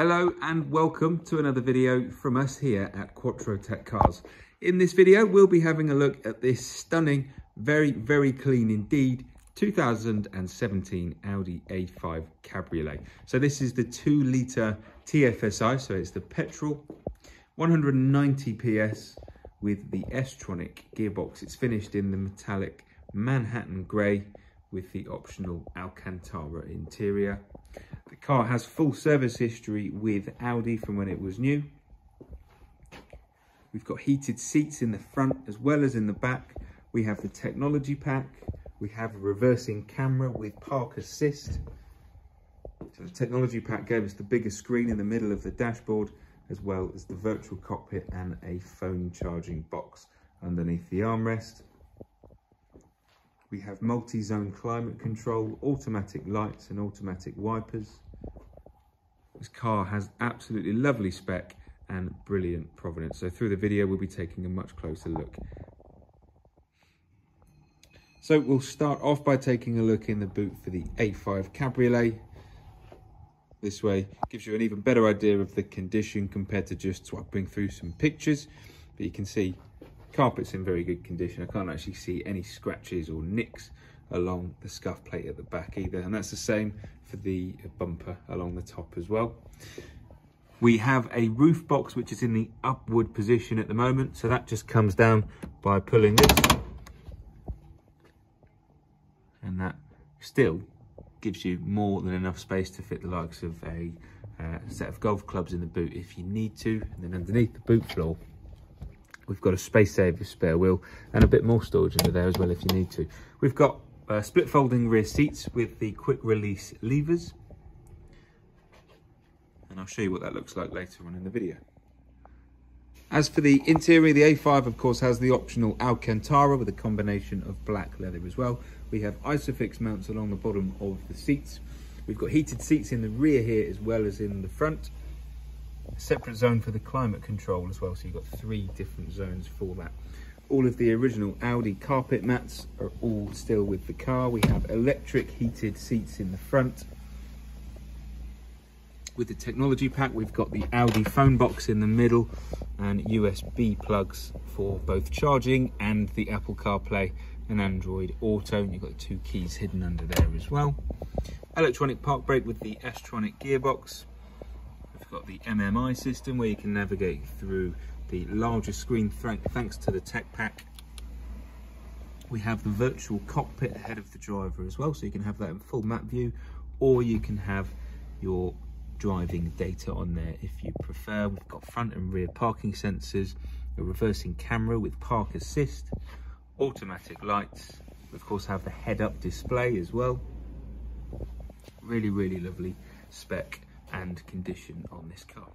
Hello and welcome to another video from us here at Quattro Tech Cars. In this video, we'll be having a look at this stunning, very, very clean indeed 2017 Audi A5 Cabriolet. So this is the two litre TFSI, so it's the petrol, 190 PS with the S-Tronic gearbox. It's finished in the metallic Manhattan grey with the optional Alcantara interior. The car has full service history with Audi from when it was new. We've got heated seats in the front as well as in the back. We have the technology pack. We have a reversing camera with park assist. So the technology pack gave us the bigger screen in the middle of the dashboard as well as the virtual cockpit and a phone charging box underneath the armrest. We have multi-zone climate control, automatic lights and automatic wipers. This car has absolutely lovely spec and brilliant provenance. So through the video, we'll be taking a much closer look. So we'll start off by taking a look in the boot for the A5 Cabriolet. This way gives you an even better idea of the condition compared to just swapping through some pictures. But you can see Carpet's in very good condition. I can't actually see any scratches or nicks along the scuff plate at the back either. And that's the same for the bumper along the top as well. We have a roof box which is in the upward position at the moment. So that just comes down by pulling this. And that still gives you more than enough space to fit the likes of a uh, set of golf clubs in the boot if you need to. And then underneath the boot floor, We've got a space saver spare wheel and a bit more storage under there as well if you need to. We've got uh, split folding rear seats with the quick release levers. And I'll show you what that looks like later on in the video. As for the interior, the A5 of course has the optional Alcantara with a combination of black leather as well. We have Isofix mounts along the bottom of the seats. We've got heated seats in the rear here as well as in the front separate zone for the climate control as well. So you've got three different zones for that. All of the original Audi carpet mats are all still with the car. We have electric heated seats in the front. With the technology pack, we've got the Audi phone box in the middle and USB plugs for both charging and the Apple CarPlay and Android Auto. And you've got two keys hidden under there as well. Electronic park brake with the S-Tronic gearbox got the MMI system where you can navigate through the larger screen thanks to the tech pack. We have the virtual cockpit ahead of the driver as well, so you can have that in full map view, or you can have your driving data on there if you prefer. We've got front and rear parking sensors, a reversing camera with park assist, automatic lights. We of course have the head-up display as well. Really, really lovely spec and condition on this car.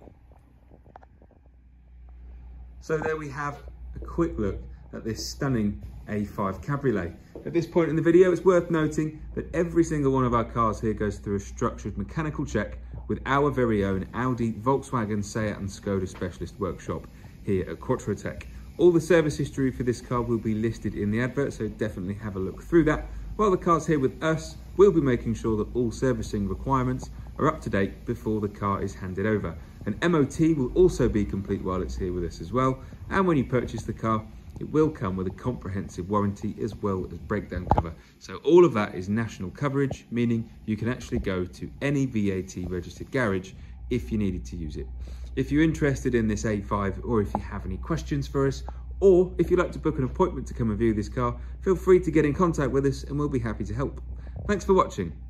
So there we have a quick look at this stunning A5 Cabriolet. At this point in the video, it's worth noting that every single one of our cars here goes through a structured mechanical check with our very own Audi, Volkswagen, Seat and Skoda specialist workshop here at Quattrotech. All the service history for this car will be listed in the advert, so definitely have a look through that. While the car's here with us, we'll be making sure that all servicing requirements are up to date before the car is handed over. An MOT will also be complete while it's here with us as well. And when you purchase the car, it will come with a comprehensive warranty as well as breakdown cover. So all of that is national coverage, meaning you can actually go to any VAT registered garage if you needed to use it. If you're interested in this A5 or if you have any questions for us, or if you'd like to book an appointment to come and view this car, feel free to get in contact with us and we'll be happy to help. Thanks for watching.